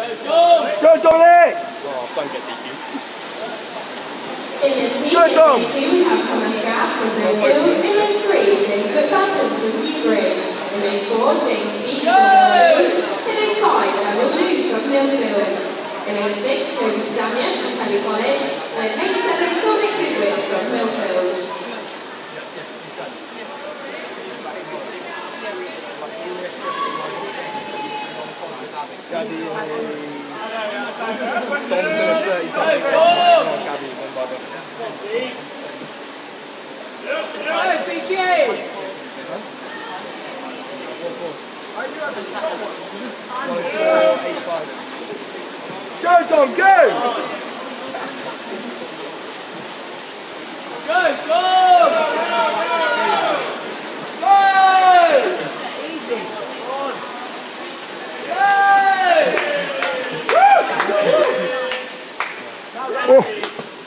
Go, Dominic! Oh, don't get DQ. Go, Dom. we have Thomas Gabb from Bluefield. In lane three, James McPherson from Newbury. In lane four, James Beach from Millfield. In lane five, Daniel Luke from Millfield. In lane six, Toby Stamian from Kelly College. And in lane seven, Dominic Goodwin from Millfield. Gabby, Dom's in a 30 time. Oh, Gabby's on by the. One, four, eight, five. Go, Dom, go! Oh.